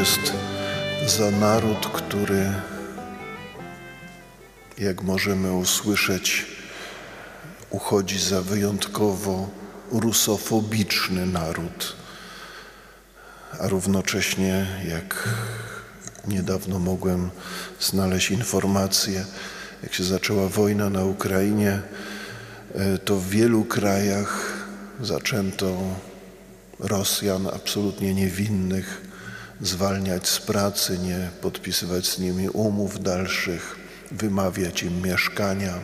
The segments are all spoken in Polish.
jest za naród, który, jak możemy usłyszeć, uchodzi za wyjątkowo rusofobiczny naród, a równocześnie, jak niedawno mogłem znaleźć informację, jak się zaczęła wojna na Ukrainie, e, to w wielu krajach zaczęto Rosjan absolutnie niewinnych zwalniać z pracy, nie podpisywać z nimi umów dalszych, wymawiać im mieszkania.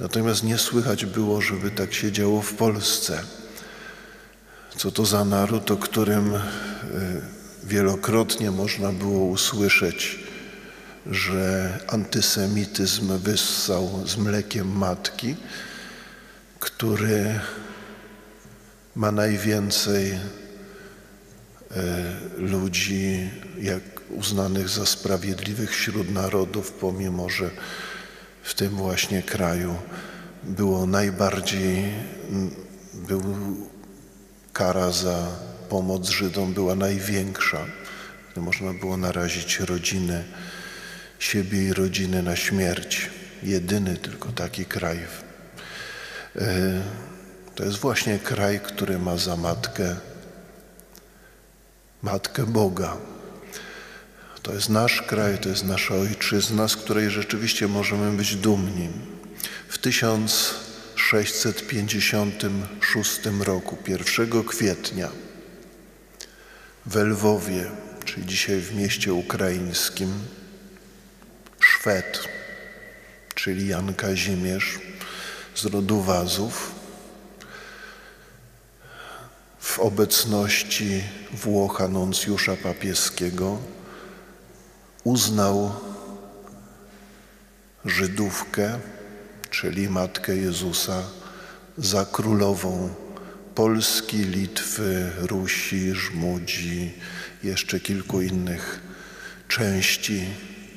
Natomiast nie słychać było, żeby tak się działo w Polsce. Co to za naród, o którym e, wielokrotnie można było usłyszeć, że antysemityzm wyssał z mlekiem matki, który ma najwięcej ludzi jak uznanych za sprawiedliwych wśród narodów, pomimo że w tym właśnie kraju było najbardziej, był, kara za pomoc Żydom była największa. Można było narazić rodziny, siebie i rodziny na śmierć. Jedyny tylko taki kraj. E, to jest właśnie kraj, który ma za matkę Matkę Boga. To jest nasz kraj, to jest nasza ojczyzna, z której rzeczywiście możemy być dumni. W 1656 roku, 1 kwietnia, w Lwowie, czyli dzisiaj w mieście ukraińskim, Szwed, czyli Jan Kazimierz z rodu Wazów, w obecności Włocha nuncjusza papieskiego uznał Żydówkę, czyli Matkę Jezusa, za królową Polski, Litwy, Rusi, Żmudzi, jeszcze kilku innych części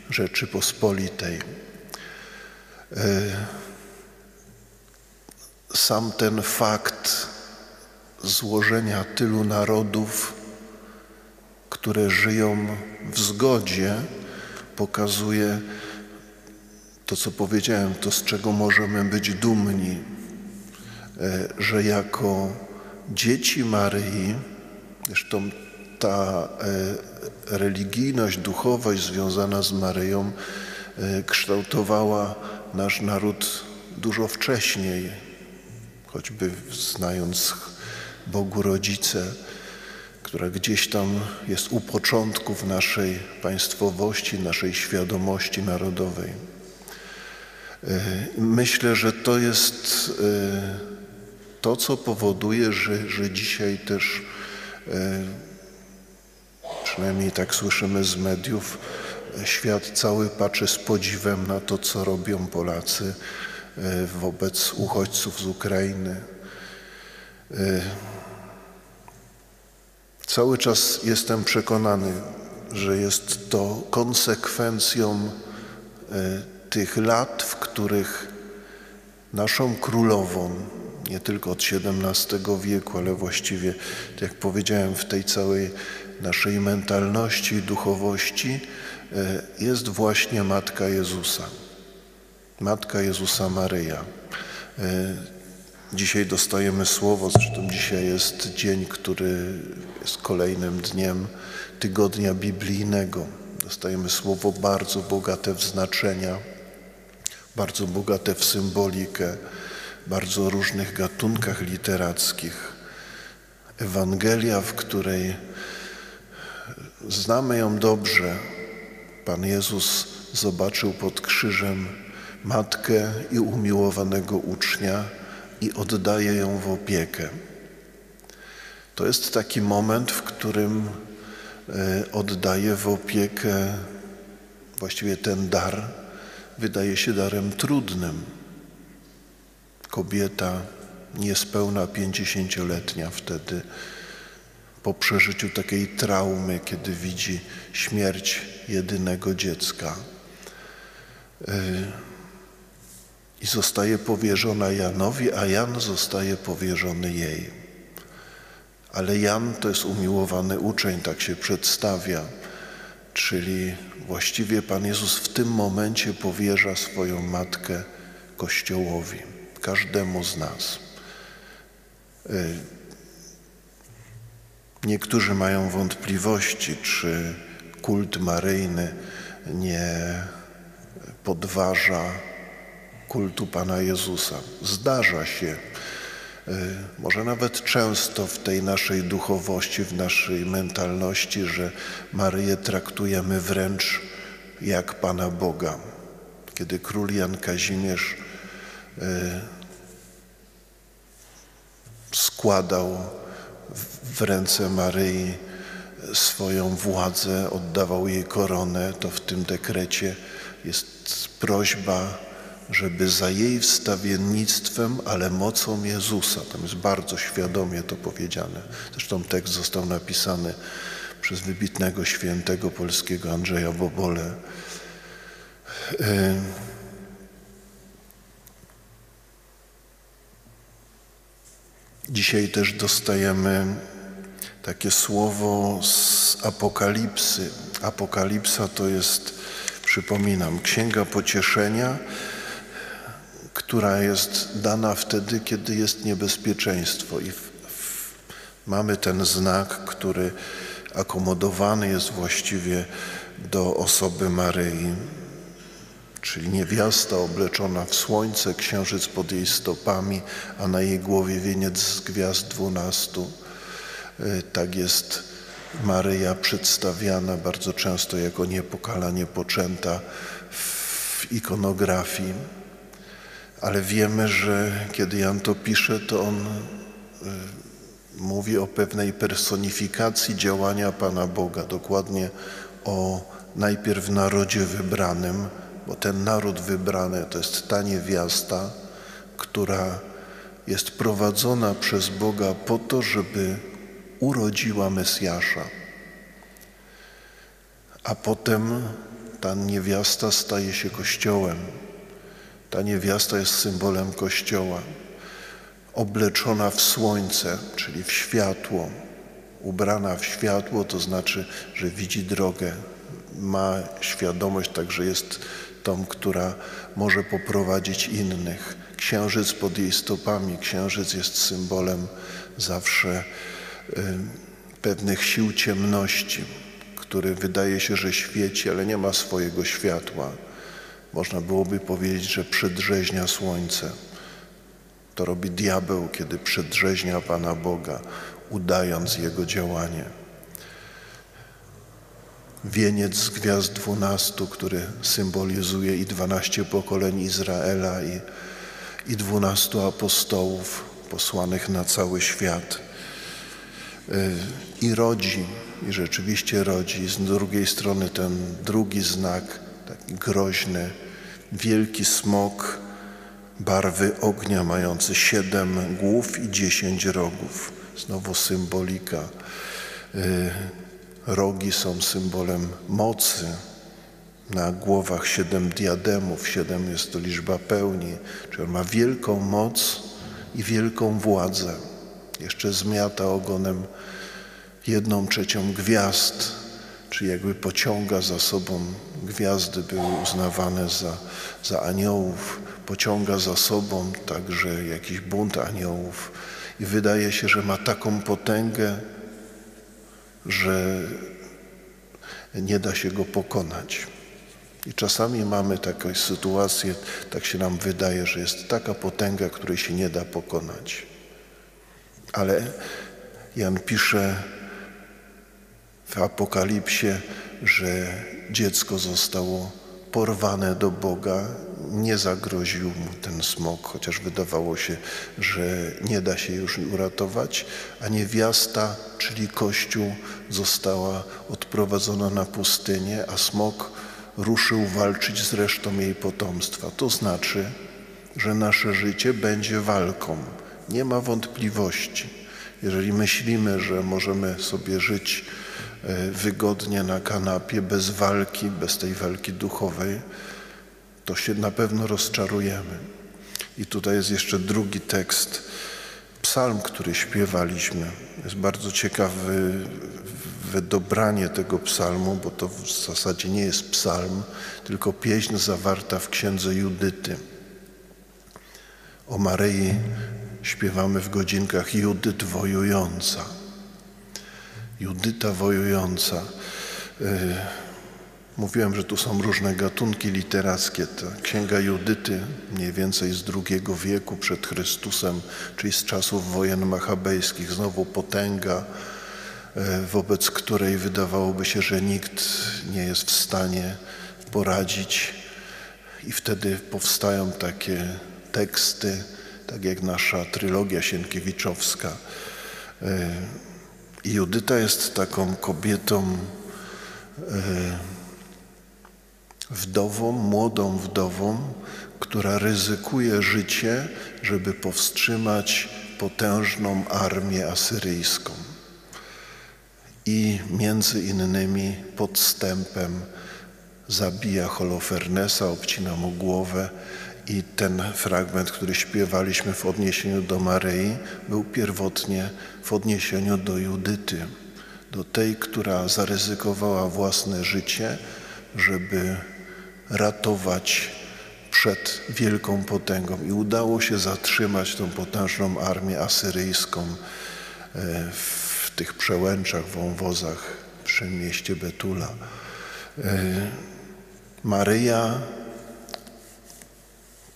Rzeczypospolitej. E, sam ten fakt złożenia tylu narodów, które żyją w zgodzie, pokazuje to, co powiedziałem, to z czego możemy być dumni, e, że jako dzieci Maryi, zresztą ta e, religijność, duchowość związana z Maryją e, kształtowała nasz naród dużo wcześniej, choćby znając Bogu Rodzice, która gdzieś tam jest u początków naszej państwowości, naszej świadomości narodowej. E, myślę, że to jest e, to, co powoduje, że, że dzisiaj też, e, przynajmniej tak słyszymy z mediów, świat cały patrzy z podziwem na to, co robią Polacy wobec uchodźców z Ukrainy. Cały czas jestem przekonany, że jest to konsekwencją e, tych lat, w których naszą królową, nie tylko od XVII wieku, ale właściwie, tak jak powiedziałem, w tej całej naszej mentalności i duchowości e, jest właśnie Matka Jezusa. Matka Jezusa Maryja. Dzisiaj dostajemy słowo, zresztą dzisiaj jest dzień, który jest kolejnym dniem tygodnia biblijnego. Dostajemy słowo bardzo bogate w znaczenia, bardzo bogate w symbolikę, bardzo różnych gatunkach literackich. Ewangelia, w której znamy ją dobrze. Pan Jezus zobaczył pod krzyżem matkę i umiłowanego ucznia i oddaje ją w opiekę. To jest taki moment, w którym e, oddaje w opiekę właściwie ten dar, wydaje się darem trudnym. Kobieta niespełna pięćdziesięcioletnia wtedy po przeżyciu takiej traumy, kiedy widzi śmierć jedynego dziecka. I zostaje powierzona Janowi, a Jan zostaje powierzony jej. Ale Jan to jest umiłowany uczeń, tak się przedstawia, czyli właściwie Pan Jezus w tym momencie powierza swoją matkę Kościołowi, każdemu z nas. Y, niektórzy mają wątpliwości, czy kult maryjny nie podważa kultu Pana Jezusa. Zdarza się, y, może nawet często w tej naszej duchowości, w naszej mentalności, że Maryję traktujemy wręcz jak Pana Boga. Kiedy król Jan Kazimierz y, składał w ręce Maryi swoją władzę, oddawał jej koronę, to w tym dekrecie jest prośba, żeby za jej wstawiennictwem, ale mocą Jezusa, tam jest bardzo świadomie to powiedziane. Zresztą tekst został napisany przez wybitnego świętego polskiego Andrzeja Bobole. Dzisiaj też dostajemy takie słowo z Apokalipsy. Apokalipsa to jest, przypominam, księga pocieszenia, która jest dana wtedy, kiedy jest niebezpieczeństwo. I w, w, mamy ten znak, który akomodowany jest właściwie do osoby Maryi, czyli niewiasta obleczona w słońce, księżyc pod jej stopami, a na jej głowie wieniec z gwiazd dwunastu. E, tak jest Maryja przedstawiana bardzo często jako niepokalanie poczęta w ikonografii, ale wiemy, że kiedy Jan to pisze, to on e, mówi o pewnej personifikacji działania Pana Boga, dokładnie o najpierw narodzie wybranym, bo ten naród wybrany to jest ta niewiasta, która jest prowadzona przez Boga po to, żeby urodziła Mesjasza. A potem ta niewiasta staje się Kościołem. Ta niewiasta jest symbolem Kościoła. Obleczona w słońce, czyli w światło, ubrana w światło, to znaczy, że widzi drogę, ma świadomość, także jest tą, która może poprowadzić innych. Księżyc pod jej stopami, księżyc jest symbolem zawsze y, pewnych sił ciemności, który wydaje się, że świeci, ale nie ma swojego światła. Można byłoby powiedzieć, że przedrzeźnia słońce. To robi diabeł, kiedy przedrzeźnia Pana Boga, udając Jego działanie wieniec z gwiazd dwunastu, który symbolizuje i dwanaście pokoleń Izraela i, i dwunastu apostołów posłanych na cały świat. Y, I rodzi, i rzeczywiście rodzi. Z drugiej strony ten drugi znak, taki groźny, wielki smok barwy ognia, mający siedem głów i dziesięć rogów. Znowu symbolika y, Rogi są symbolem mocy. Na głowach siedem diademów, siedem jest to liczba pełni, czyli on ma wielką moc i wielką władzę. Jeszcze zmiata ogonem jedną trzecią gwiazd, czyli jakby pociąga za sobą, gwiazdy były uznawane za, za aniołów, pociąga za sobą także jakiś bunt aniołów i wydaje się, że ma taką potęgę, że nie da się go pokonać. I czasami mamy taką sytuację, tak się nam wydaje, że jest taka potęga, której się nie da pokonać. Ale Jan pisze w Apokalipsie, że dziecko zostało porwane do Boga, nie zagroził mu ten smok, chociaż wydawało się, że nie da się już uratować, a niewiasta, czyli Kościół, została odprowadzona na pustynię, a smok ruszył walczyć z resztą jej potomstwa. To znaczy, że nasze życie będzie walką. Nie ma wątpliwości. Jeżeli myślimy, że możemy sobie żyć wygodnie na kanapie, bez walki, bez tej walki duchowej, to się na pewno rozczarujemy. I tutaj jest jeszcze drugi tekst psalm, który śpiewaliśmy. Jest bardzo ciekawy wydobranie tego psalmu, bo to w zasadzie nie jest psalm, tylko pieśń zawarta w księdze Judyty. O Maryi śpiewamy w godzinkach Judyt wojująca. Judyta wojująca. Y, mówiłem, że tu są różne gatunki literackie. Ta księga Judyty, mniej więcej z II wieku przed Chrystusem, czyli z czasów wojen machabejskich, znowu potęga, y, wobec której wydawałoby się, że nikt nie jest w stanie poradzić. I wtedy powstają takie teksty, tak jak nasza trylogia sienkiewiczowska. Judyta jest taką kobietą e, wdową, młodą wdową, która ryzykuje życie, żeby powstrzymać potężną armię asyryjską. I między innymi podstępem zabija Holofernesa, obcina mu głowę i ten fragment, który śpiewaliśmy w odniesieniu do Maryi, był pierwotnie w odniesieniu do Judyty, do tej, która zaryzykowała własne życie, żeby ratować przed wielką potęgą. I udało się zatrzymać tą potężną armię asyryjską e, w tych przełęczach, wąwozach przy mieście Betula. E, Maryja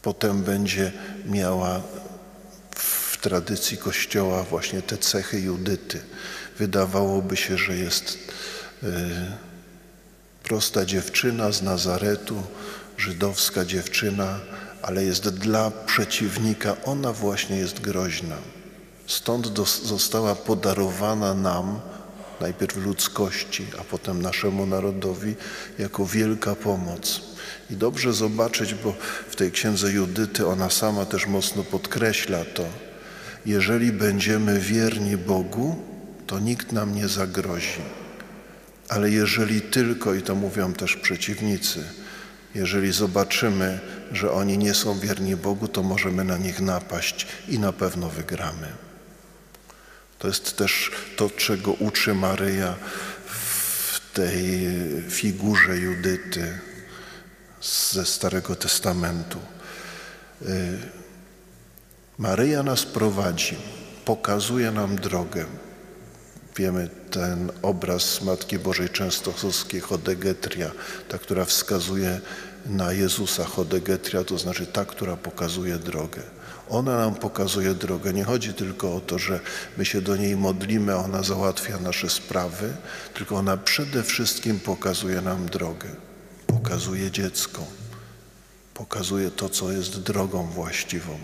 potem będzie miała w tradycji Kościoła właśnie te cechy Judyty. Wydawałoby się, że jest y, prosta dziewczyna z Nazaretu, żydowska dziewczyna, ale jest dla przeciwnika, ona właśnie jest groźna. Stąd do, została podarowana nam, najpierw ludzkości, a potem naszemu narodowi, jako wielka pomoc. I dobrze zobaczyć, bo w tej księdze Judyty ona sama też mocno podkreśla to. Jeżeli będziemy wierni Bogu, to nikt nam nie zagrozi. Ale jeżeli tylko, i to mówią też przeciwnicy, jeżeli zobaczymy, że oni nie są wierni Bogu, to możemy na nich napaść i na pewno wygramy. To jest też to, czego uczy Maryja w tej figurze Judyty ze Starego Testamentu. Y, Maryja nas prowadzi, pokazuje nam drogę. Wiemy ten obraz Matki Bożej Częstochowskiej, Chodegetria, ta, która wskazuje na Jezusa, Chodegetria, to znaczy ta, która pokazuje drogę. Ona nam pokazuje drogę. Nie chodzi tylko o to, że my się do niej modlimy, a ona załatwia nasze sprawy, tylko ona przede wszystkim pokazuje nam drogę pokazuje dziecko, pokazuje to, co jest drogą właściwą,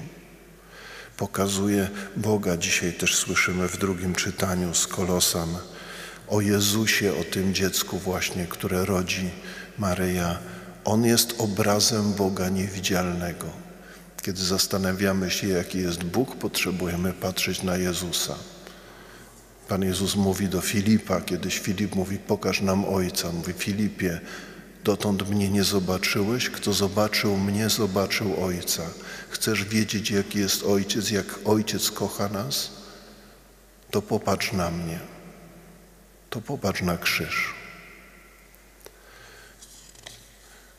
pokazuje Boga. Dzisiaj też słyszymy w drugim czytaniu z Kolosan o Jezusie, o tym dziecku właśnie, które rodzi Maryja. On jest obrazem Boga niewidzialnego. Kiedy zastanawiamy się, jaki jest Bóg, potrzebujemy patrzeć na Jezusa. Pan Jezus mówi do Filipa, kiedyś Filip mówi, pokaż nam Ojca. Mówi, Filipie, Dotąd mnie nie zobaczyłeś, kto zobaczył mnie, zobaczył Ojca. Chcesz wiedzieć, jaki jest Ojciec, jak Ojciec kocha nas? To popatrz na mnie, to popatrz na krzyż.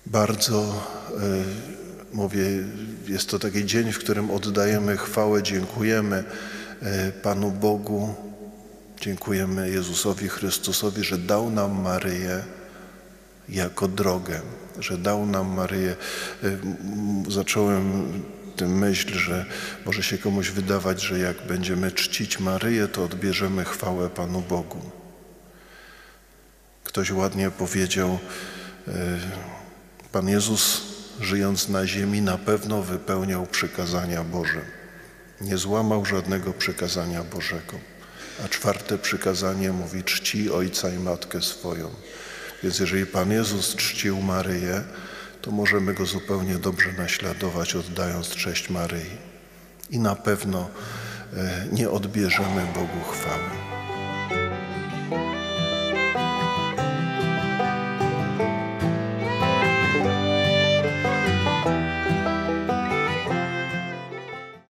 Bardzo y, mówię, jest to taki dzień, w którym oddajemy chwałę, dziękujemy y, Panu Bogu, dziękujemy Jezusowi Chrystusowi, że dał nam Maryję jako drogę, że dał nam Maryję. Y, zacząłem tę myśl, że może się komuś wydawać, że jak będziemy czcić Maryję, to odbierzemy chwałę Panu Bogu. Ktoś ładnie powiedział, y, Pan Jezus żyjąc na ziemi na pewno wypełniał przykazania Boże. Nie złamał żadnego przykazania Bożego. A czwarte przykazanie mówi czci ojca i matkę swoją. Więc jeżeli Pan Jezus czcił Maryję, to możemy Go zupełnie dobrze naśladować, oddając cześć Maryi. I na pewno e, nie odbierzemy Bogu chwały.